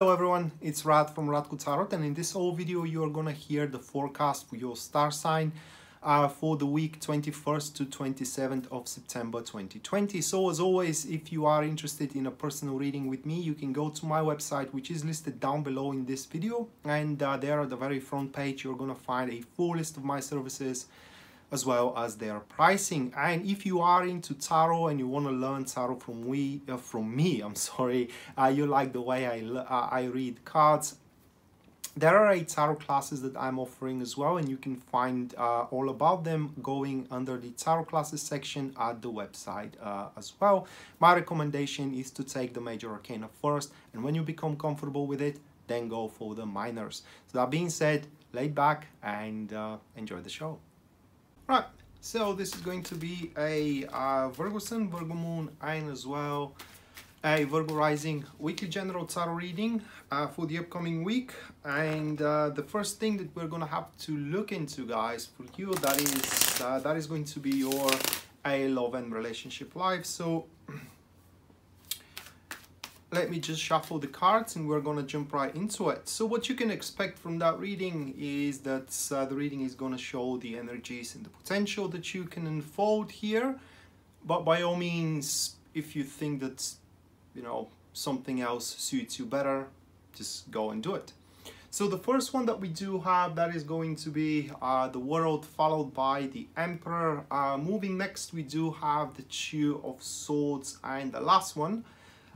Hello everyone, it's Rad from Radko Tarot and in this whole video you are gonna hear the forecast for your star sign uh, for the week 21st to 27th of September 2020. So as always, if you are interested in a personal reading with me, you can go to my website which is listed down below in this video and uh, there at the very front page you're gonna find a full list of my services as well as their pricing. And if you are into tarot and you want to learn tarot from we uh, from me i'm sorry uh, you like the way i uh, i read cards there are eight tarot classes that i'm offering as well and you can find uh, all about them going under the tarot classes section at the website uh, as well. My recommendation is to take the major arcana first and when you become comfortable with it then go for the minors. So that being said lay back and uh, enjoy the show Right, so this is going to be a uh, Virgo Sun, Virgo Moon, and as well a Virgo Rising weekly general tarot reading uh, for the upcoming week. And uh, the first thing that we're gonna have to look into, guys, for you, that is uh, that is going to be your a love and relationship life. So let me just shuffle the cards and we're gonna jump right into it. So what you can expect from that reading is that uh, the reading is gonna show the energies and the potential that you can unfold here. But by all means, if you think that, you know, something else suits you better, just go and do it. So the first one that we do have, that is going to be uh, the World, followed by the Emperor. Uh, moving next, we do have the Two of Swords, and the last one,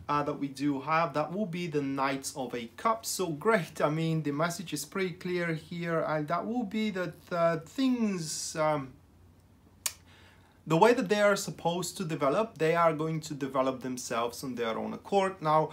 uh, that we do have that will be the knights of a cup. So great. I mean the message is pretty clear here and that will be that uh, things um, the way that they are supposed to develop. They are going to develop themselves on their own accord. Now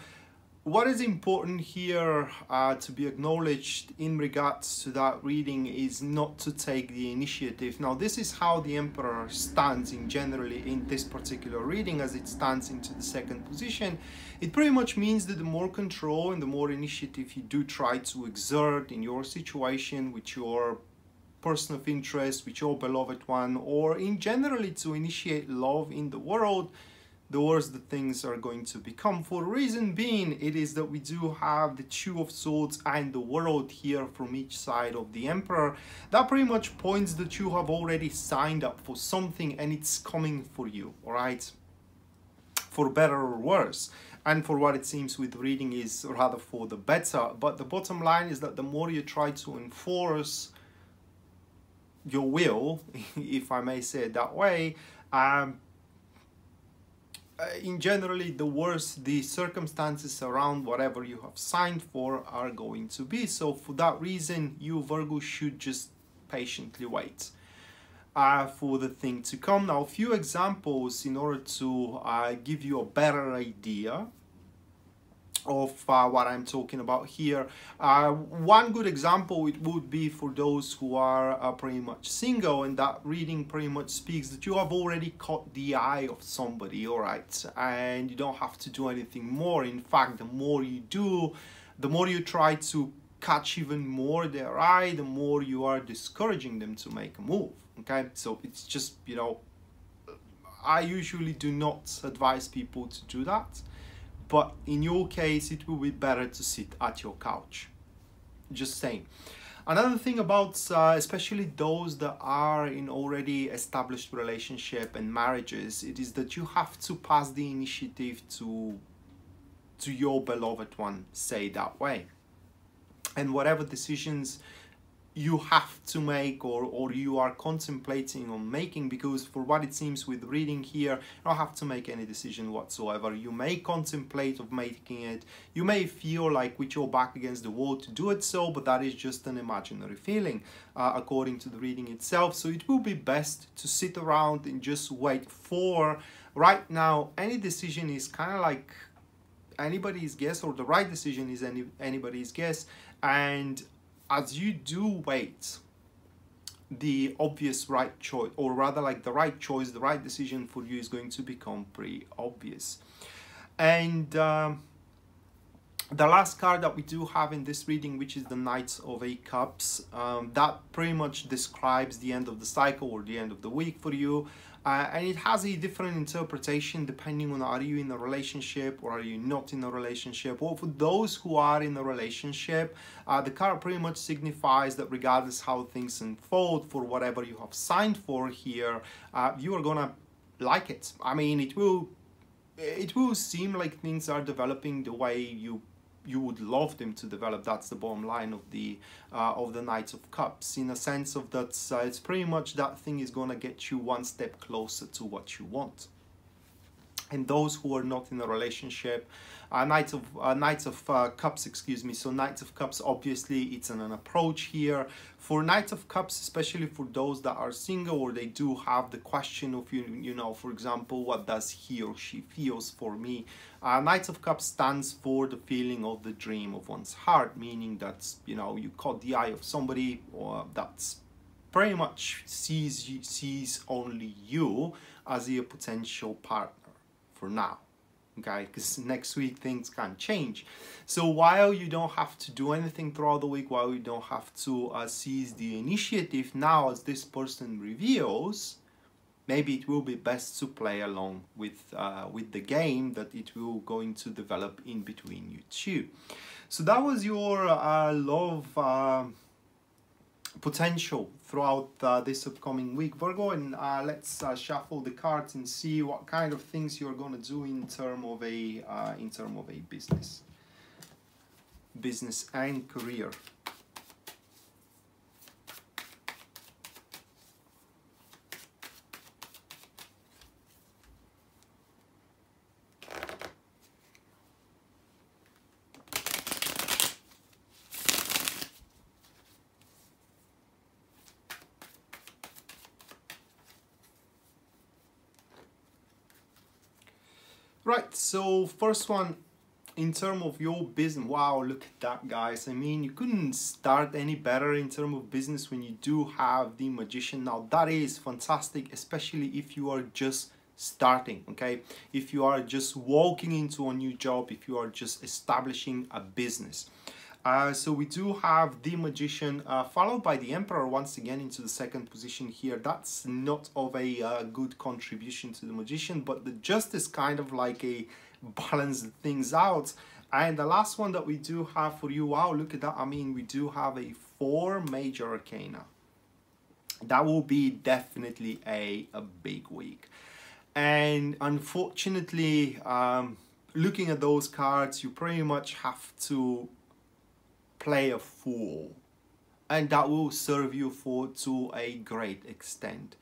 what is important here uh, to be acknowledged in regards to that reading is not to take the initiative. Now this is how the Emperor stands in generally in this particular reading as it stands into the second position. It pretty much means that the more control and the more initiative you do try to exert in your situation with your person of interest, with your beloved one, or in generally to initiate love in the world, the worse the things are going to become. For reason being, it is that we do have the Two of Swords and the World here from each side of the Emperor. That pretty much points that you have already signed up for something and it's coming for you, alright? For better or worse. And for what it seems with reading is rather for the better. But the bottom line is that the more you try to enforce your will, if I may say it that way, um, in generally the worse the circumstances around whatever you have signed for are going to be. So for that reason you Virgo should just patiently wait uh, for the thing to come. Now a few examples in order to uh, give you a better idea of uh, what I'm talking about here. Uh, one good example it would be for those who are uh, pretty much single and that reading pretty much speaks that you have already caught the eye of somebody, alright, and you don't have to do anything more. In fact, the more you do, the more you try to catch even more their eye, the more you are discouraging them to make a move, okay? So it's just, you know, I usually do not advise people to do that but in your case it will be better to sit at your couch. Just saying. Another thing about uh, especially those that are in already established relationship and marriages it is that you have to pass the initiative to to your beloved one say that way. And whatever decisions you have to make or, or you are contemplating on making because for what it seems with reading here you don't have to make any decision whatsoever. You may contemplate of making it. You may feel like with your back against the wall to do it so but that is just an imaginary feeling uh, according to the reading itself. So it will be best to sit around and just wait for right now any decision is kind of like anybody's guess or the right decision is any anybody's guess. And as you do wait the obvious right choice or rather like the right choice the right decision for you is going to become pretty obvious. And um, the last card that we do have in this reading which is the knights of eight cups um, that pretty much describes the end of the cycle or the end of the week for you. Uh, and it has a different interpretation depending on are you in a relationship or are you not in a relationship. Or for those who are in a relationship uh, the card pretty much signifies that regardless how things unfold for whatever you have signed for here uh, you are gonna like it. I mean it will it will seem like things are developing the way you you would love them to develop. That's the bottom line of the uh, of the Knights of Cups, in a sense of that uh, it's pretty much that thing is gonna get you one step closer to what you want. And those who are not in a relationship, uh, Knights of uh, Knights of uh, Cups, excuse me. So Knights of Cups, obviously, it's an, an approach here for Knights of Cups, especially for those that are single or they do have the question of you, you know, for example, what does he or she feels for me? Uh, Knights of Cups stands for the feeling of the dream of one's heart, meaning that you know you caught the eye of somebody or that's pretty much sees sees only you as a potential partner for now okay? Because next week things can change. So while you don't have to do anything throughout the week while you don't have to uh, seize the initiative now as this person reveals maybe it will be best to play along with uh, with the game that it will going to develop in between you two. So that was your uh, love uh, potential throughout uh, this upcoming week. Virgo, and uh, let's uh, shuffle the cards and see what kind of things you're going to do in term of a uh, in term of a business, business and career. Right, so first one in terms of your business wow look at that guys. I mean you couldn't start any better in terms of business when you do have the magician. Now that is fantastic especially if you are just starting okay? If you are just walking into a new job if you are just establishing a business uh, so we do have the Magician uh, followed by the Emperor once again into the second position here. That's not of a uh, good contribution to the Magician, but the Justice kind of like a balance things out. And the last one that we do have for you, wow, look at that. I mean, we do have a four major arcana. That will be definitely a, a big week. And unfortunately, um, looking at those cards, you pretty much have to play a fool and that will serve you for to a great extent.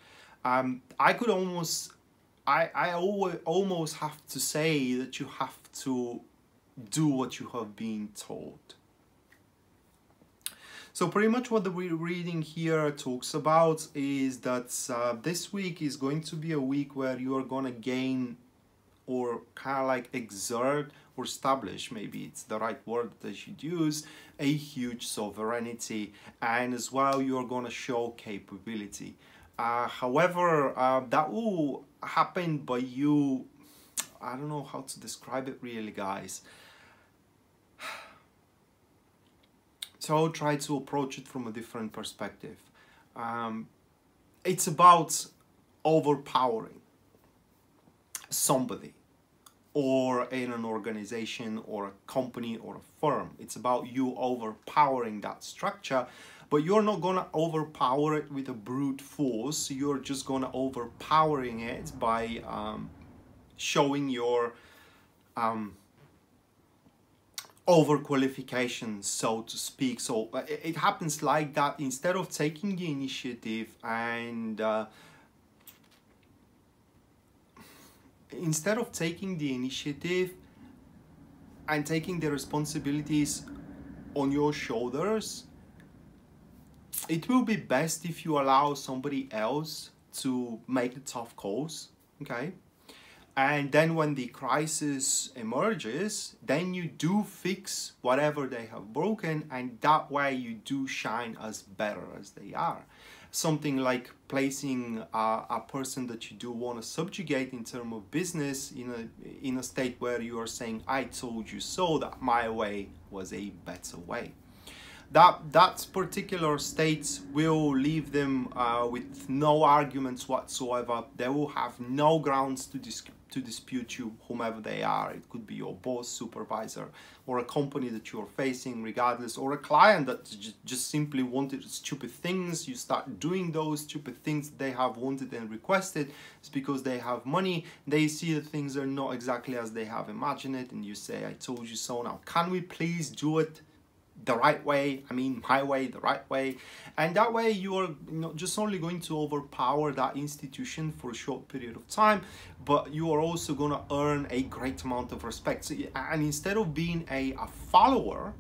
Um, i could almost i i always almost have to say that you have to do what you have been told so pretty much what the reading here talks about is that uh, this week is going to be a week where you are going to gain or kind of like exert or establish, maybe it's the right word that I should use, a huge sovereignty and as well you're going to show capability. Uh, however, uh, that will happen by you, I don't know how to describe it really guys. So try to approach it from a different perspective. Um, it's about overpowering somebody or in an organization or a company or a firm. It's about you overpowering that structure, but you're not gonna overpower it with a brute force. You're just gonna overpowering it by um, showing your um, overqualification, so to speak. So uh, it, happens like that. Instead of taking the initiative and uh, instead of taking the initiative and taking the responsibilities on your shoulders, it will be best if you allow somebody else to make the tough calls, okay? And then when the crisis emerges, then you do fix whatever they have broken, and that way you do shine as better as they are something like placing a, a person that you do want to subjugate in terms of business in a in a state where you are saying I told you so that my way was a better way. that that particular state will leave them uh, with no arguments whatsoever. They will have no grounds to dis to dispute you, whomever they are. It could be your boss, supervisor, or a company that you're facing, regardless, or a client that just simply wanted stupid things. You start doing those stupid things they have wanted and requested. It's because they have money. They see that things are not exactly as they have imagined it, and you say, "I told you so." Now, can we please do it? The right way i mean my way the right way. And that way you are not just only going to overpower that institution for a short period of time but you are also going to earn a great amount of respect. So, and instead of being a, a follower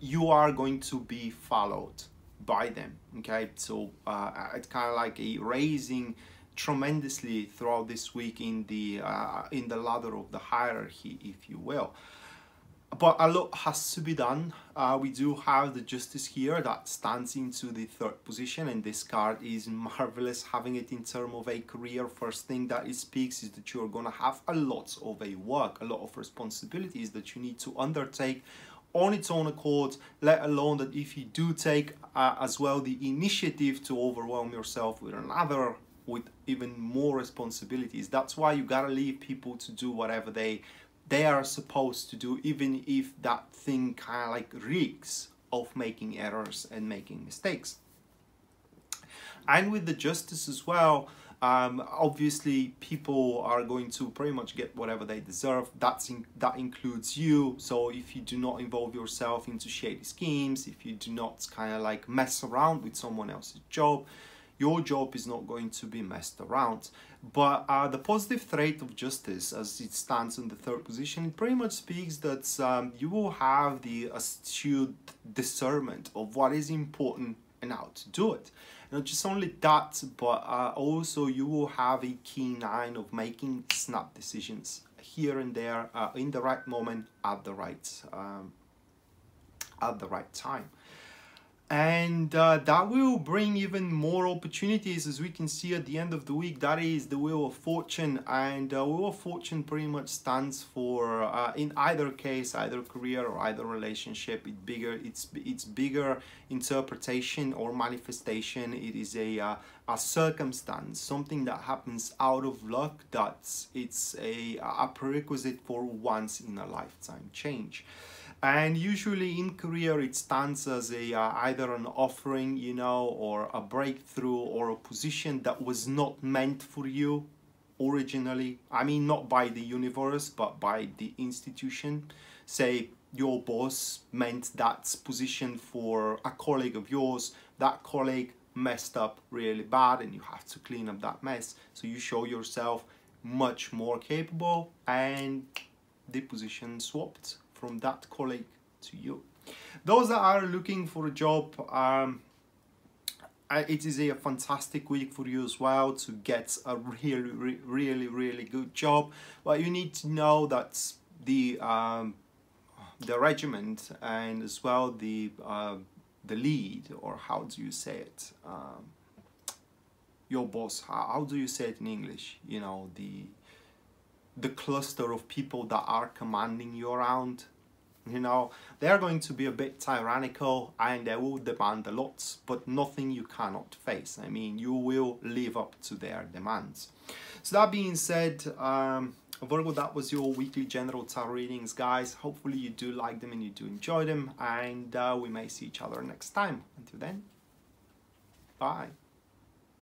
you are going to be followed by them okay? So uh, it's kind of like a raising tremendously throughout this week in the uh, in the ladder of the hierarchy if you will but a lot has to be done. Uh, we do have the Justice here that stands into the third position and this card is marvelous having it in terms of a career. First thing that it speaks is that you're to have a lot of a work, a lot of responsibilities that you need to undertake on its own accord, let alone that if you do take uh, as well the initiative to overwhelm yourself with another with even more responsibilities. That's why you gotta leave people to do whatever they they are supposed to do even if that thing kind of like reeks of making errors and making mistakes. And with the justice as well um, obviously people are going to pretty much get whatever they deserve. That's in, that includes you. So if you do not involve yourself into shady schemes if you do not kind of like mess around with someone else's job your job is not going to be messed around. But uh, the positive trait of justice, as it stands in the third position, it pretty much speaks that um, you will have the astute discernment of what is important and how to do it. Not just only that, but uh, also you will have a keen eye of making snap decisions here and there uh, in the right moment at the right um, at the right time and uh, that will bring even more opportunities as we can see at the end of the week. That is the wheel of fortune. And uh, wheel of fortune pretty much stands for uh, in either case either career or either relationship. It bigger it's it's bigger interpretation or manifestation. It is a uh, a circumstance something that happens out of luck. That's it's a a prerequisite for once in a lifetime change and usually in career it stands as a uh, either an offering you know or a breakthrough or a position that was not meant for you originally. I mean not by the universe but by the institution. Say your boss meant that position for a colleague of yours. That colleague messed up really bad and you have to clean up that mess. So you show yourself much more capable and the position swapped from that colleague to you. Those that are looking for a job, um, it is a fantastic week for you as well to get a really, really, really good job. But you need to know that the um, the regiment and as well the uh, the lead, or how do you say it? Um, your boss. How, how do you say it in English? You know the the cluster of people that are commanding you around you know they're going to be a bit tyrannical and they will demand a lot but nothing you cannot face i mean you will live up to their demands so that being said um Virgo, that was your weekly general tarot readings, guys. Hopefully you do like them and you do enjoy them, and uh, we may see each other next time. Until then, bye.